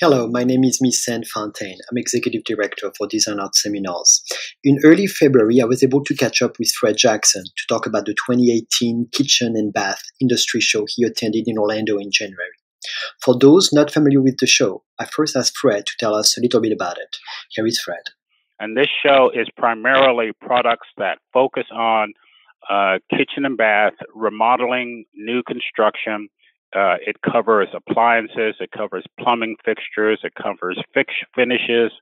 Hello, my name is Micène Fontaine. I'm Executive Director for Design Arts Seminars. In early February, I was able to catch up with Fred Jackson to talk about the 2018 Kitchen and Bath Industry Show he attended in Orlando in January. For those not familiar with the show, I first asked Fred to tell us a little bit about it. Here is Fred. And this show is primarily products that focus on uh, kitchen and bath, remodeling, new construction, uh, it covers appliances, it covers plumbing fixtures, it covers fix finishes,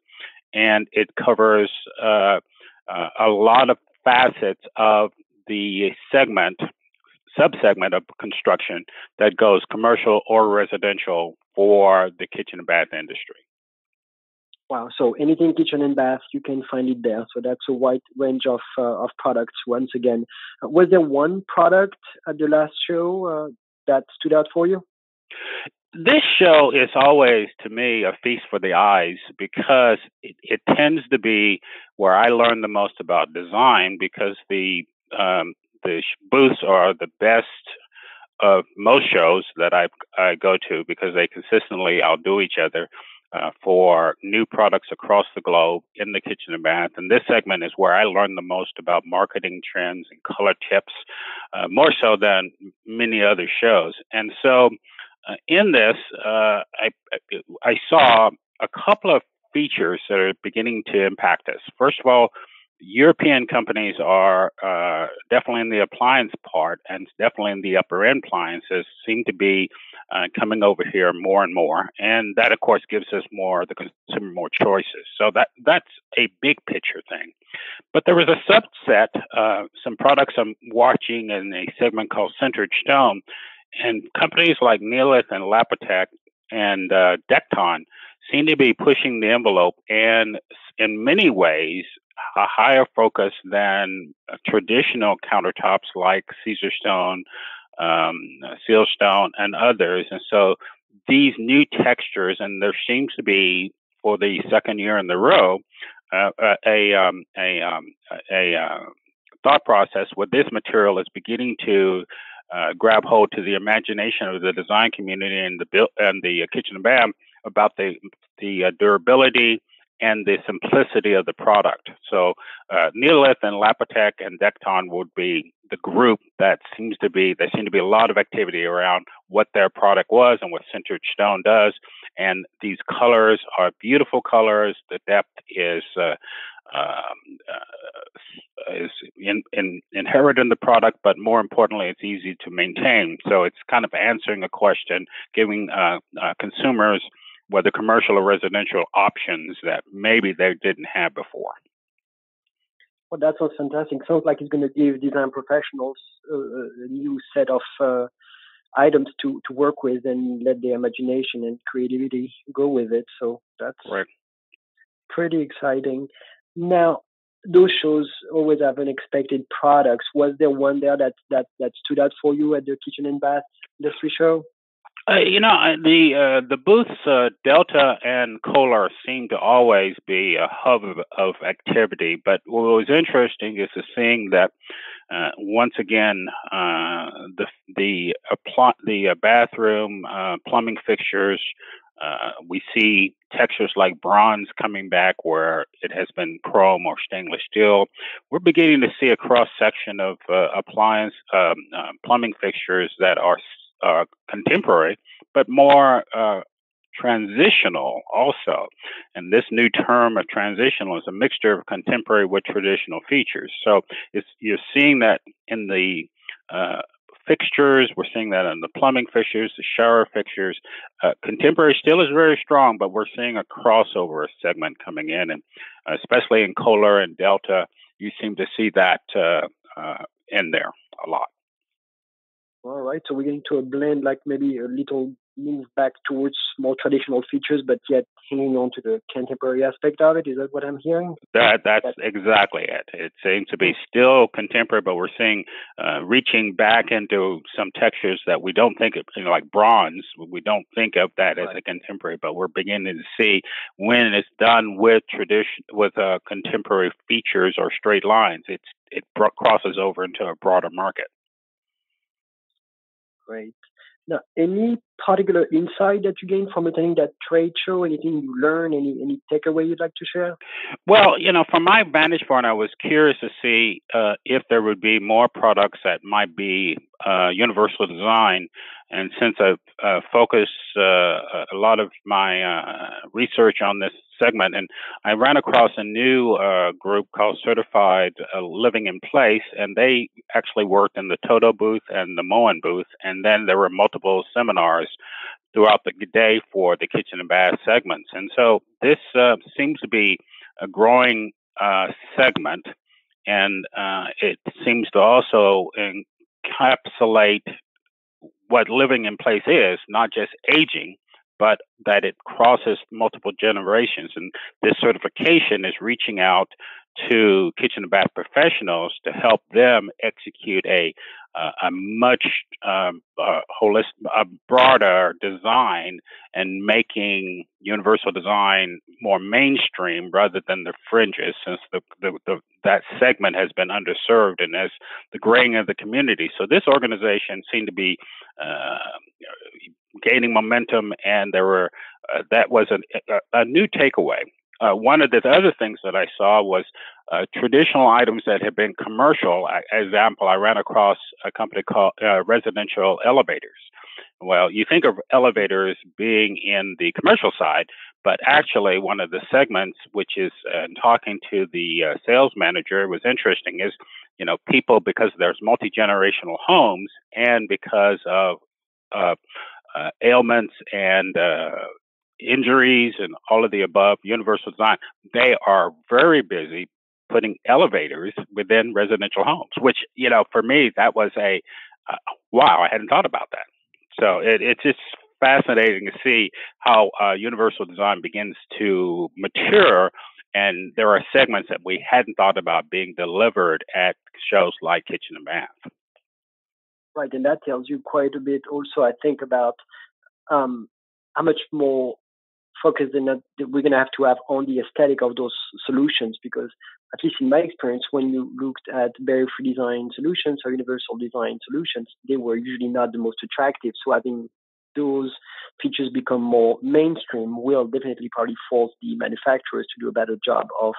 and it covers uh, uh, a lot of facets of the segment, subsegment of construction that goes commercial or residential for the kitchen and bath industry. Wow. So anything kitchen and bath, you can find it there. So that's a wide range of uh, of products. Once again, uh, was there one product at the last show uh, that stood out for you? This show is always, to me, a feast for the eyes because it, it tends to be where I learn the most about design because the um, the booths are the best of most shows that I, I go to because they consistently outdo each other uh, for new products across the globe in the kitchen and bath. And this segment is where I learn the most about marketing trends and color tips, uh, more so than many other shows. And so uh, in this, uh, I, I saw a couple of features that are beginning to impact us. First of all, European companies are uh, definitely in the appliance part and definitely in the upper end appliances seem to be uh, coming over here more and more, and that of course gives us more the consumer more choices. So that that's a big picture thing. But there was a subset, uh, some products I'm watching in a segment called Sintered Stone, and companies like Neolith and Lapitec and uh, Dekton seem to be pushing the envelope and in many ways a higher focus than traditional countertops like Caesarstone, um, Silestone, and others. And so these new textures, and there seems to be for the second year in the row, uh, uh a um, a um, a uh, thought process where this material is beginning to uh, grab hold to the imagination of the design community and the build and the kitchen and bath about the the uh, durability and the simplicity of the product. So uh, Neolith and Lapitec and Dekton would be the group that seems to be there seems to be a lot of activity around what their product was and what Sintered Stone does. And these colors are beautiful colors. The depth is uh, um, uh, is in, in, inherent in the product, but more importantly, it's easy to maintain. So it's kind of answering a question, giving uh, uh, consumers whether commercial or residential options that maybe they didn't have before. Well, that sounds fantastic. Sounds like it's going to give design professionals uh, a new set of uh, items to, to work with and let their imagination and creativity go with it. So that's right. pretty exciting. Now, those shows always have unexpected products. Was there one there that, that, that stood out for you at the Kitchen and Bath Industry Show? Uh, you know, the uh, the booths uh, Delta and Kohler seem to always be a hub of, of, activity. But what was interesting is to seeing that uh, once again uh, the the the uh, bathroom plumbing fixtures. we see textures like bronze coming back where it has been chrome or stainless steel. We're beginning to see a cross section of appliance um, plumbing fixtures that are uh, contemporary, but more uh, transitional also. And this new term of transitional is a mixture of contemporary with traditional features. So you're seeing that in the uh, fixtures, we're seeing that in the plumbing fixtures, the shower fixtures. Uh, contemporary still is very strong, but we're seeing a crossover segment coming in, and especially in Kohler and Delta, you seem to see that uh, uh, in there a lot. All right, so we're getting to a blend, like maybe a little move back towards more traditional features, but yet hanging on to the contemporary aspect of it. Is that what I'm hearing? That that's exactly it. It seems to be still contemporary, but we're seeing uh, reaching back into some textures that we don't think of, you know, like bronze. We don't think of that as a contemporary, but we're beginning to see when it's done with tradition, with uh, contemporary features or straight lines, it's it crosses over into a broader market great. Now, any particular insight that you gained from attending that trade show? Anything you learned? Any any takeaway you'd like to share? Well, you know, from my vantage point, I was curious to see uh, if there would be more products that might be uh, universal design. And since I've uh, focused uh, a lot of my uh, research on this segment, and I ran across a new uh, group called Certified Living in Place, and they actually worked in the Toto booth and the Moen booth, and then there were multiple seminars throughout the day for the kitchen and bath segments. And so this uh, seems to be a growing uh, segment, and uh, it seems to also encapsulate what living in place is, not just aging, but that it crosses multiple generations. And this certification is reaching out to kitchen and bath professionals to help them execute a uh, a much um, uh, holistic, a broader design and making universal design more mainstream rather than the fringes, since the, the, the, that segment has been underserved and as the graying of the community. So this organization seemed to be uh, gaining momentum, and there were uh, that was a, a new takeaway. Uh, one of the other things that I saw was uh, traditional items that had been commercial. example, I ran across a company called uh, Residential Elevators. Well, you think of elevators being in the commercial side, but actually, one of the segments, which is uh, talking to the uh, sales manager, was interesting. Is you know people because there's multi generational homes and because of uh, uh, ailments and uh, injuries and all of the above, universal design, they are very busy putting elevators within residential homes, which, you know, for me, that was a uh, wow, I hadn't thought about that. So it, it's just fascinating to see how uh, universal design begins to mature. And there are segments that we hadn't thought about being delivered at shows like Kitchen and Bath. Right, and that tells you quite a bit also, I think, about um, how much more focus that we're going to have to have on the aesthetic of those solutions because at least in my experience when you looked at barrier free design solutions or universal design solutions they were usually not the most attractive. So having those features become more mainstream will definitely probably force the manufacturers to do a better job of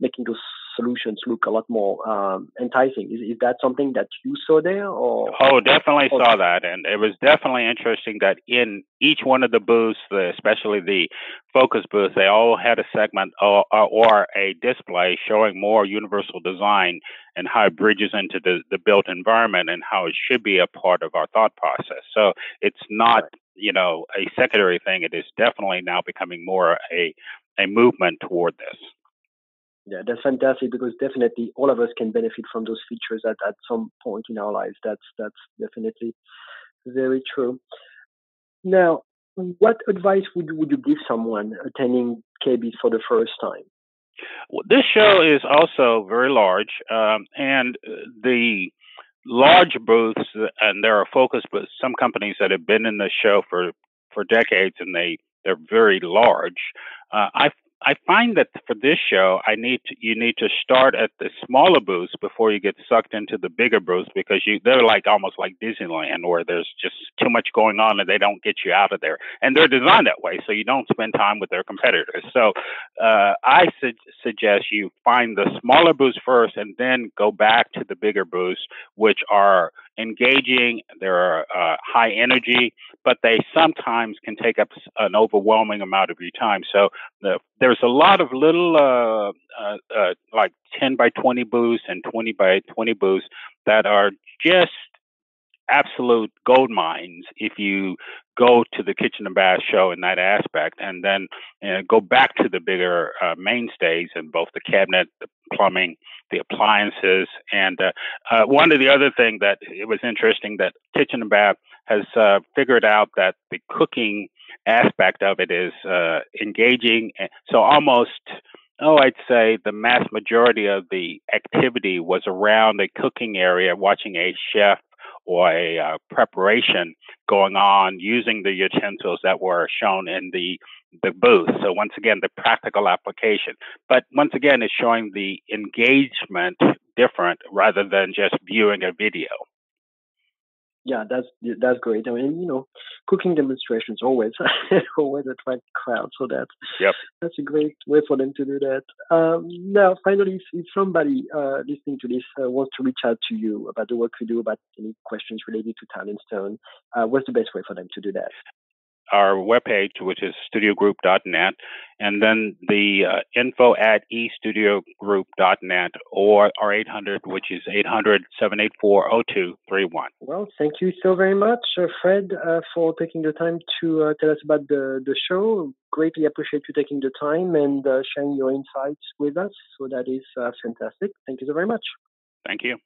making those solutions look a lot more um, enticing. Is, is that something that you saw there? Or oh, definitely or, saw that, and it was definitely interesting that in each one of the booths, especially the focus booth, they all had a segment or, or a display showing more universal design and how it bridges into the, the built environment and how it should be a part of our thought process. So it's not, you know, a secondary thing. It is definitely now becoming more a a movement toward this. Yeah, that's fantastic because definitely all of us can benefit from those features at, at some point in our lives. That's that's definitely very true. Now, what advice would would you give someone attending KB for the first time? Well, this show is also very large, um, and the large booths, and there are focus booths. Some companies that have been in the show for for decades, and they they're very large. Uh, I I find that for this show, I need to, you need to start at the smaller booths before you get sucked into the bigger booths because you they're like almost like Disneyland where there's just too much going on and they don't get you out of there. And they're designed that way, so you don't spend time with their competitors. So uh, I su- suggest you find the smaller booths first and then go back to the bigger booths, which are engaging, they're uh, high energy, but they sometimes can take up an overwhelming amount of your time. So the, there's a lot of little, uh, uh, uh like 10 by 20 booths and 20 by 20 booths that are just absolute gold mines if you go to the kitchen and bath show in that aspect and then uh, go back to the bigger uh, mainstays in both the cabinet the plumbing the appliances and uh, uh one of the other thing that it was interesting that kitchen and bath has uh, figured out that the cooking aspect of it is uh, engaging so almost Oh, I'd say the mass majority of the activity was around the cooking area, watching a chef or a uh, preparation going on using the utensils that were shown in the the booth. So once again, the practical application. But once again, it's showing the engagement different rather than just viewing a video. Yeah, that's that's great. I mean, you know, cooking demonstrations always always attract crowds, so that's yep. that's a great way for them to do that. Um, now, finally, if, if somebody uh, listening to this uh, wants to reach out to you about the work you do, about any questions related to Talent Stone, uh, what's the best way for them to do that? Our webpage, which is estudiogroup.net, and then the uh, info at estudiogroup.net or our 800, which is 800 784 0231. Well, thank you so very much, uh, Fred, uh, for taking the time to uh, tell us about the, the show. Greatly appreciate you taking the time and uh, sharing your insights with us. So that is uh, fantastic. Thank you so very much. Thank you.